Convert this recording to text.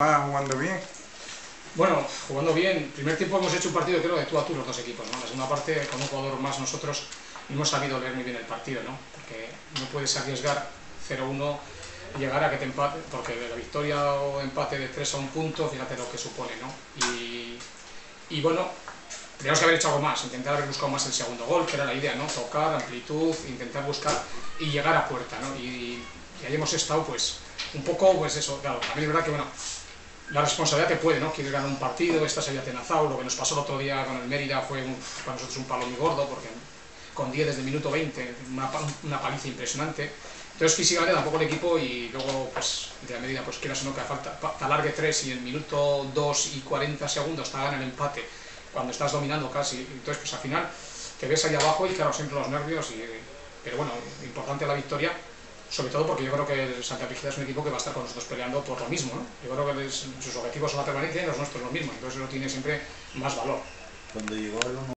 Ah, jugando bien. Bueno, jugando bien. Primer tiempo hemos hecho un partido, creo, de tú a tú los dos equipos. ¿no? La segunda parte, con un jugador más nosotros, hemos sabido leer muy bien el partido, ¿no? Porque no puedes arriesgar 0-1 y llegar a que te empate, porque la victoria o empate de 3 a un punto, fíjate lo que supone, ¿no? Y, y bueno, teníamos que haber hecho algo más, intentar haber buscado más el segundo gol, que era la idea, ¿no? Tocar, amplitud, intentar buscar y llegar a puerta, ¿no? Y, y ahí hemos estado, pues, un poco, pues eso, claro, también es verdad que, bueno, la responsabilidad te puede, ¿no? Quieres ganar un partido, esta sería tenazado, lo que nos pasó el otro día con el Mérida fue un, para nosotros un palo muy gordo, porque con 10 desde el minuto 20, una, paliza impresionante. Entonces físicamente tampoco el equipo y luego pues de la medida pues quieras o no que falta, alargue 3 y en el minuto 2 y 40 segundos te hagan el empate cuando estás dominando casi, entonces pues al final te ves ahí abajo y claro siempre los nervios, y, pero bueno, importante la victoria sobre todo porque yo creo que el Santa Brígida es un equipo que va a estar con nosotros peleando por lo mismo, ¿no? Yo creo que sus objetivos son la permanencia y los nuestros lo mismo, entonces eso tiene siempre más valor. Cuando llegó el